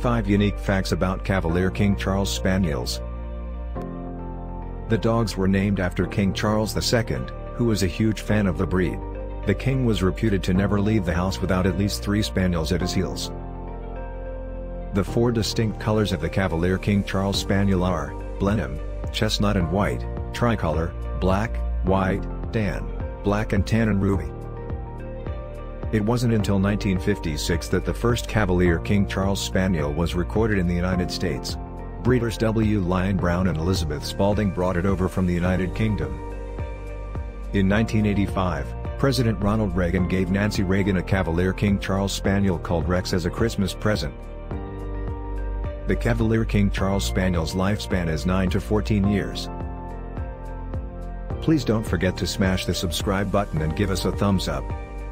5 Unique Facts About Cavalier King Charles Spaniels The dogs were named after King Charles II, who was a huge fan of the breed. The king was reputed to never leave the house without at least three spaniels at his heels. The four distinct colors of the Cavalier King Charles Spaniel are, Blenheim, chestnut and white, tricolor, black, white, tan, black and tan and ruby. It wasn't until 1956 that the first Cavalier King Charles Spaniel was recorded in the United States. Breeders W. Lyon Brown and Elizabeth Spalding brought it over from the United Kingdom. In 1985, President Ronald Reagan gave Nancy Reagan a Cavalier King Charles Spaniel called Rex as a Christmas present. The Cavalier King Charles Spaniel's lifespan is 9 to 14 years. Please don't forget to smash the subscribe button and give us a thumbs up.